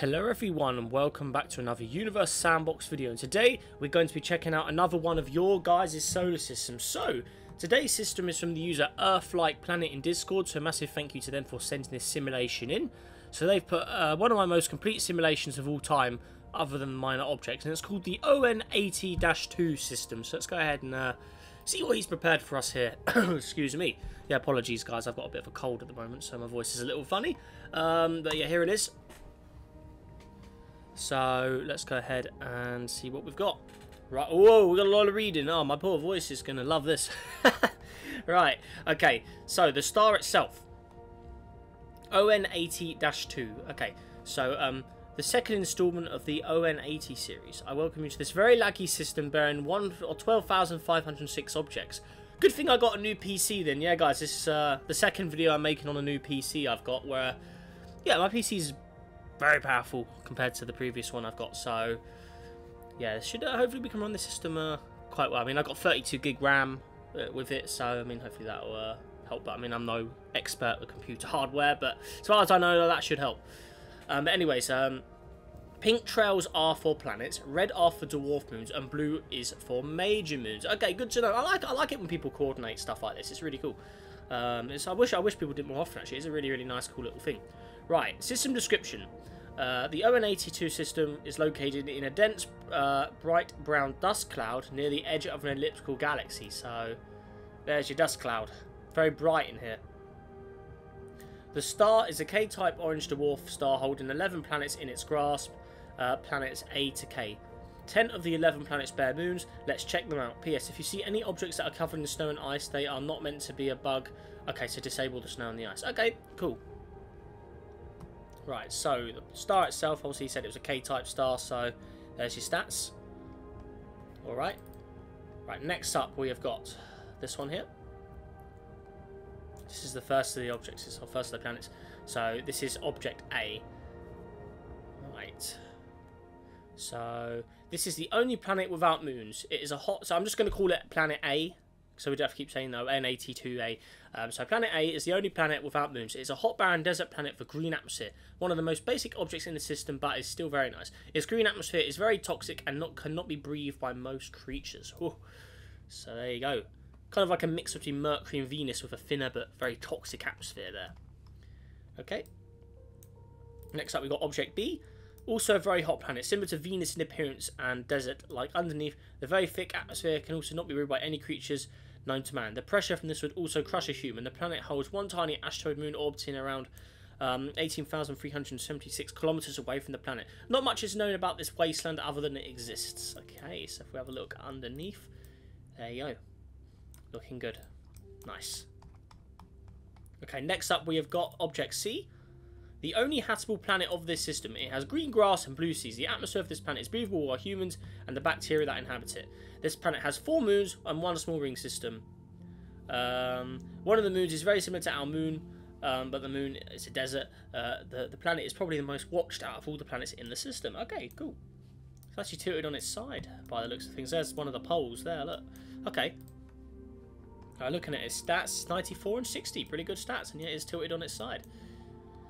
Hello everyone and welcome back to another Universe Sandbox video and today we're going to be checking out another one of your guys' solar systems. So, today's system is from the user Earth-like Planet in Discord, so massive thank you to them for sending this simulation in. So they've put uh, one of my most complete simulations of all time other than minor objects and it's called the ON80-2 system. So let's go ahead and uh, see what he's prepared for us here. Excuse me. Yeah, apologies guys, I've got a bit of a cold at the moment so my voice is a little funny. Um, but yeah, here it is. So let's go ahead and see what we've got. Right, whoa, we got a lot of reading. Oh, my poor voice is going to love this. right, okay, so the star itself. ON80-2. Okay, so um, the second installment of the ON80 series. I welcome you to this very laggy system bearing one or 12,506 objects. Good thing I got a new PC then. Yeah, guys, this is uh, the second video I'm making on a new PC I've got where... Yeah, my PC's very powerful compared to the previous one I've got. So, yeah, should uh, hopefully we can run the system uh, quite well. I mean, I've got 32 gig RAM uh, with it, so I mean, hopefully that will uh, help. But I mean, I'm no expert with computer hardware, but as far as I know, that should help. Um, but anyways, um, pink trails are for planets, red are for dwarf moons, and blue is for major moons. Okay, good to know. I like I like it when people coordinate stuff like this. It's really cool. Um, I wish I wish people did more often. Actually, it's a really really nice, cool little thing. Right, system description. Uh, the ON82 system is located in a dense, uh, bright brown dust cloud near the edge of an elliptical galaxy. So, there's your dust cloud. Very bright in here. The star is a K-type orange dwarf star holding 11 planets in its grasp, uh, planets A to K. 10 of the 11 planets bear moons. Let's check them out. P.S. If you see any objects that are covered in snow and ice, they are not meant to be a bug. Okay, so disable the snow and the ice. Okay, cool. Right, so the star itself, obviously said it was a K-type star, so there's your stats. Alright. Right, next up we have got this one here. This is the first of the objects, the first of the planets. So this is object A. Right. So this is the only planet without moons. It is a hot, so I'm just going to call it planet A so we don't have to keep saying no, N82A. Um, so planet A is the only planet without moons. It is a hot, barren desert planet for green atmosphere. One of the most basic objects in the system, but is still very nice. Its green atmosphere is very toxic and not cannot be breathed by most creatures. Ooh. So there you go. Kind of like a mix between Mercury and Venus with a thinner but very toxic atmosphere there. Okay. Next up we've got Object B. Also a very hot planet, similar to Venus in appearance and desert-like underneath. The very thick atmosphere can also not be breathed by any creatures known to man. The pressure from this would also crush a human. The planet holds one tiny asteroid moon orbiting around um, 18,376 kilometers away from the planet. Not much is known about this wasteland other than it exists. Okay, so if we have a look underneath, there you go. Looking good. Nice. Okay, next up we have got Object C. The only habitable planet of this system. It has green grass and blue seas. The atmosphere of this planet is breathable by humans and the bacteria that inhabit it. This planet has four moons and one small ring system. Um, one of the moons is very similar to our moon, um, but the moon is a desert. Uh, the, the planet is probably the most watched out of all the planets in the system. Okay, cool. It's actually tilted on its side by the looks of things. There's one of the poles there, look. Okay. Uh, looking at its stats, 94 and 60. Pretty good stats, and yet it's tilted on its side.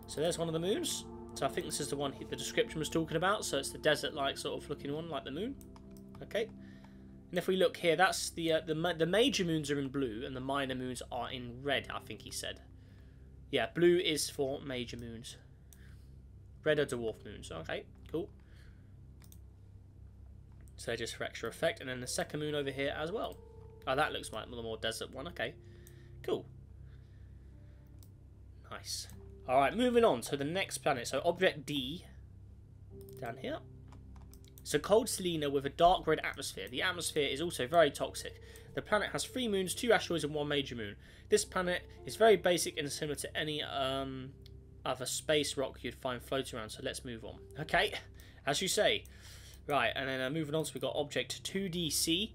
So there's one of the moons. So I think this is the one the description was talking about. So it's the desert-like sort of looking one, like the moon. Okay. And if we look here, that's the uh, the the major moons are in blue and the minor moons are in red. I think he said. Yeah, blue is for major moons. Red are dwarf moons. Okay, cool. So just for extra effect, and then the second moon over here as well. Oh, that looks like the more desert one. Okay, cool. Nice. Alright, moving on to the next planet. So object D, down here. A cold Selena with a dark red atmosphere. The atmosphere is also very toxic. The planet has three moons, two asteroids and one major moon. This planet is very basic and similar to any um, other space rock you'd find floating around. So let's move on. Okay, as you say. Right, and then uh, moving on, so we've got object 2DC,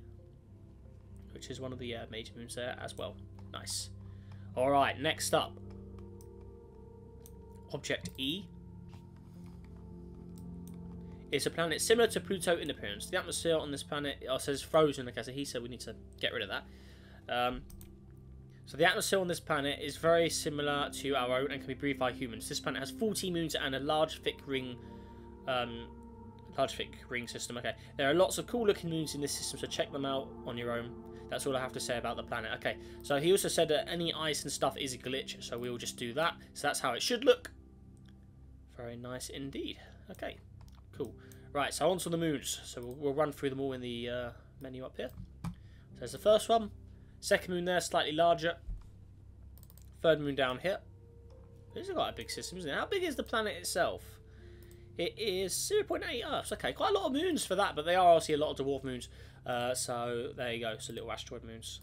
which is one of the uh, major moons there as well. Nice. Alright, next up. Object E it's a planet similar to Pluto in appearance. The atmosphere on this planet uh, says frozen. Like I said, he said we need to get rid of that. Um, so the atmosphere on this planet is very similar to our own and can be breathed by humans. This planet has 40 moons and a large thick ring Um, large thick ring system. Okay, there are lots of cool looking moons in this system, so check them out on your own. That's all I have to say about the planet. Okay, so he also said that any ice and stuff is a glitch, so we will just do that. So that's how it should look. Very nice indeed. Okay, cool. Right, so on to the moons. So we'll, we'll run through them all in the uh, menu up here. So there's the first one. Second moon there, slightly larger. Third moon down here. This is quite a big system, isn't it? How big is the planet itself? It is 0.8 Earths. Okay, quite a lot of moons for that, but they are obviously a lot of dwarf moons. Uh, so there you go, so little asteroid moons.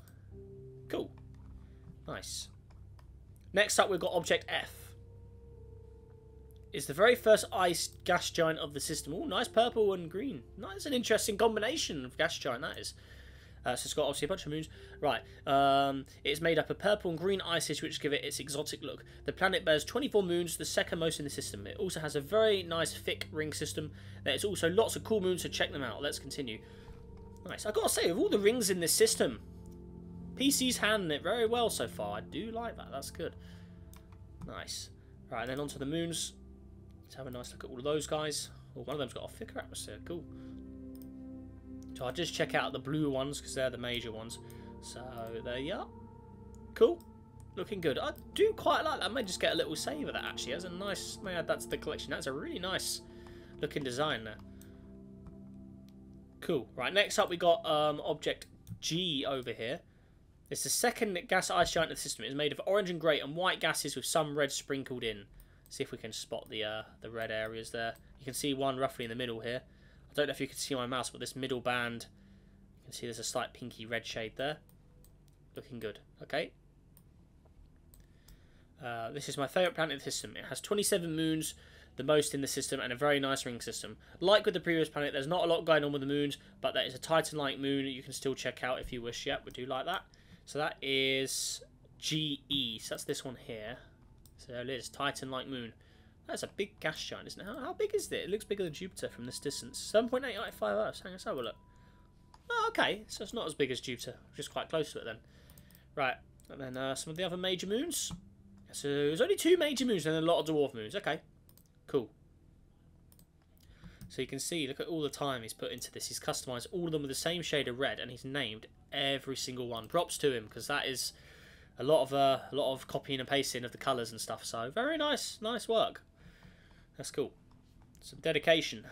Cool. Nice. Next up, we've got Object F. It's the very first ice gas giant of the system. Oh, nice purple and green. Nice, an interesting combination of gas giant, that is. Uh, so it's got obviously a bunch of moons. Right, um, it's made up of purple and green ices which give it its exotic look. The planet bears 24 moons, the second most in the system. It also has a very nice thick ring system. There's also lots of cool moons, so check them out. Let's continue. Nice. i got to say, of all the rings in this system, PC's handling it very well so far. I do like that. That's good. Nice. Right, then onto the moons. Let's have a nice look at all of those guys. Oh, one of them's got a thicker atmosphere. Cool. So I'll just check out the blue ones because they're the major ones. So there you are. Cool. Looking good. I do quite like that. I may just get a little save of that actually. That's a nice, may add that to the collection. That's a really nice looking design there. Cool. Right, next up we got um, object G over here. It's the second gas ice giant in the system. It's made of orange and grey and white gases with some red sprinkled in. See if we can spot the uh, the red areas there. You can see one roughly in the middle here. I don't know if you can see my mouse, but this middle band, you can see there's a slight pinky red shade there. Looking good. Okay. Uh, this is my favourite planet in the system. It has 27 moons, the most in the system, and a very nice ring system. Like with the previous planet, there's not a lot going on with the moons, but that is a Titan-like moon you can still check out if you wish. Yeah, we do like that. So that is GE. So that's this one here. So there it is, Titan-like moon. That's a big gas giant, isn't it? How, how, big is it? It looks bigger than Jupiter from this distance. 7.885 Earths. Hang on, let's have a look. Oh, okay. So it's not as big as Jupiter, Just quite close to it then. Right. And then uh, some of the other major moons. So there's only two major moons and a lot of dwarf moons. Okay. Cool. So you can see, look at all the time he's put into this. He's customized all of them with the same shade of red, and he's named every single one. Props to him, because that is a lot of uh, a lot of copying and pasting of the colours and stuff. So very nice, nice work. That's cool. Some dedication.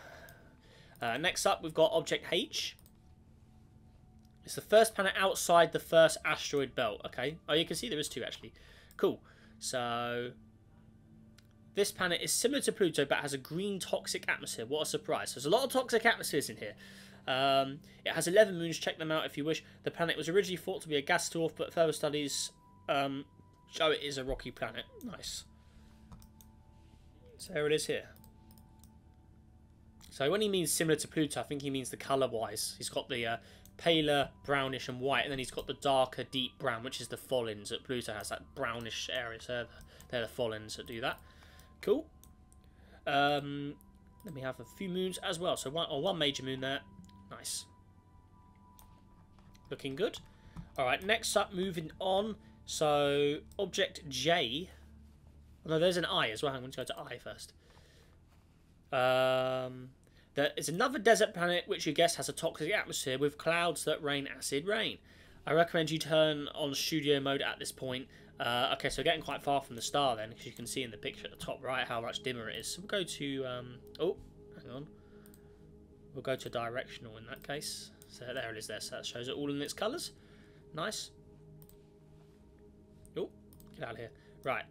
Uh, next up, we've got Object H. It's the first planet outside the first asteroid belt. Okay. Oh, you can see there is two, actually. Cool. So, this planet is similar to Pluto, but has a green toxic atmosphere. What a surprise. There's a lot of toxic atmospheres in here. Um, it has 11 moons. Check them out if you wish. The planet was originally thought to be a gas dwarf, but further studies um, show it is a rocky planet. Nice. So there it is here. So when he means similar to Pluto, I think he means the colour-wise. He's got the uh, paler, brownish and white, and then he's got the darker, deep brown, which is the tholins that Pluto has, that brownish area. So they're the tholins that do that. Cool. Um, we have a few moons as well. So one, oh, one major moon there. Nice. Looking good. Alright, next up, moving on. So, object J no, there's an I as well. I'm going to go to I first. Um, there is another desert planet which you guess has a toxic atmosphere with clouds that rain acid rain. I recommend you turn on studio mode at this point. Uh, okay, so getting quite far from the star then, because you can see in the picture at the top right how much dimmer it is. So we'll go to, um, oh, hang on. We'll go to directional in that case. So there it is there, so that shows it all in its colours. Nice. Get out of here. Right,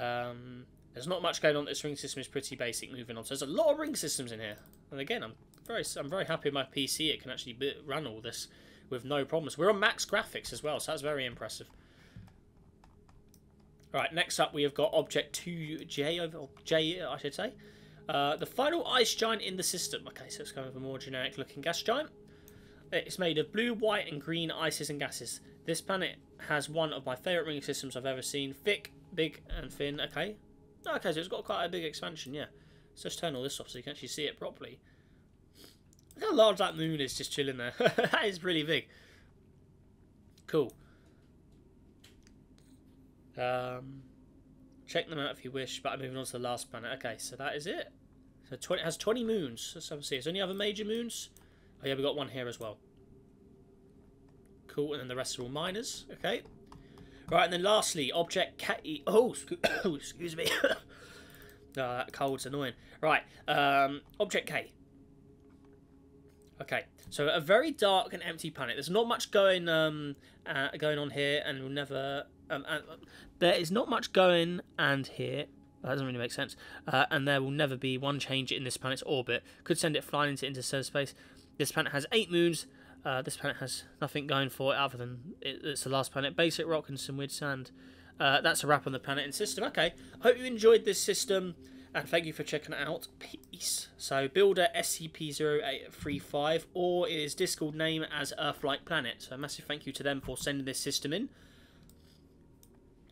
um, there's not much going on. This ring system is pretty basic. Moving on, so there's a lot of ring systems in here. And again, I'm very, I'm very happy with my PC. It can actually run all this with no problems. We're on max graphics as well, so that's very impressive. All right, next up we have got Object 2J over J, I should say. Uh, the final ice giant in the system. Okay, so it's kind of a more generic looking gas giant. It's made of blue, white, and green ices and gases. This planet has one of my favourite ring systems I've ever seen. Thick, big and thin. Okay. Okay, so it's got quite a big expansion, yeah. So let's turn all this off so you can actually see it properly. Look how large that moon is just chilling there. that is really big. Cool. Um, Check them out if you wish, but I'm moving on to the last planet. Okay, so that is it. So 20, it has 20 moons. Let's have a see. Is there any other major moons? Oh yeah, we got one here as well. Cool, and then the rest are all minors. Okay. Right, and then lastly, object K. Oh, excuse me. oh, that cold's annoying. Right, um, object K. Okay, so a very dark and empty planet. There's not much going um uh, going on here, and we'll never. Um, uh, there is not much going and here. That doesn't really make sense. Uh, and there will never be one change in this planet's orbit. Could send it flying into interstellar space. This planet has eight moons. Uh, this planet has nothing going for it other than it, it's the last planet. Basic rock and some weird sand. Uh, that's a wrap on the planet and system. Okay, hope you enjoyed this system and thank you for checking it out. Peace. So Builder SCP-0835 or is Discord name as Earth-like Planet. So massive thank you to them for sending this system in.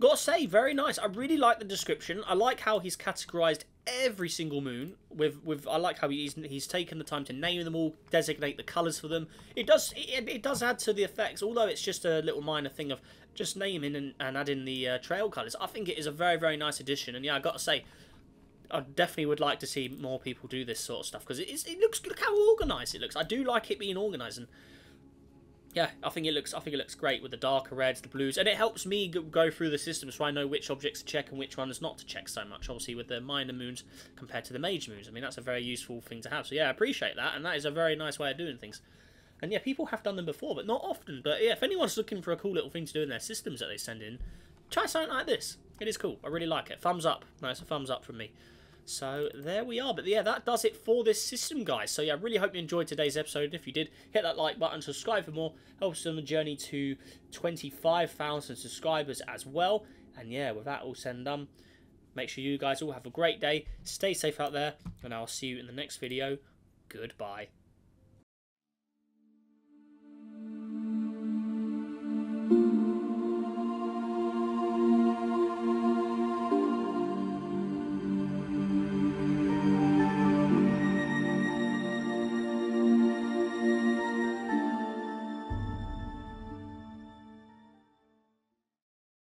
Gotta say, very nice. I really like the description. I like how he's categorized every single moon. With with I like how he's he's taken the time to name them all, designate the colors for them. It does it, it does add to the effects, although it's just a little minor thing of just naming and, and adding the uh, trail colors. I think it is a very very nice addition. And yeah, I gotta say, I definitely would like to see more people do this sort of stuff because it is. It looks look how organised it looks. I do like it being organised, and yeah, I think it looks. I think it looks great with the darker reds, the blues, and it helps me go through the system so I know which objects to check and which ones not to check so much. Obviously, with the minor moons compared to the major moons. I mean, that's a very useful thing to have. So yeah, I appreciate that, and that is a very nice way of doing things. And yeah, people have done them before, but not often. But yeah, if anyone's looking for a cool little thing to do in their systems that they send in, try something like this. It is cool. I really like it. Thumbs up. No, it's a thumbs up from me. So there we are. But yeah, that does it for this system, guys. So yeah, I really hope you enjoyed today's episode. If you did, hit that like button, subscribe for more. Helps us on the journey to 25,000 subscribers as well. And yeah, with that all said and done, make sure you guys all have a great day. Stay safe out there. And I'll see you in the next video. Goodbye.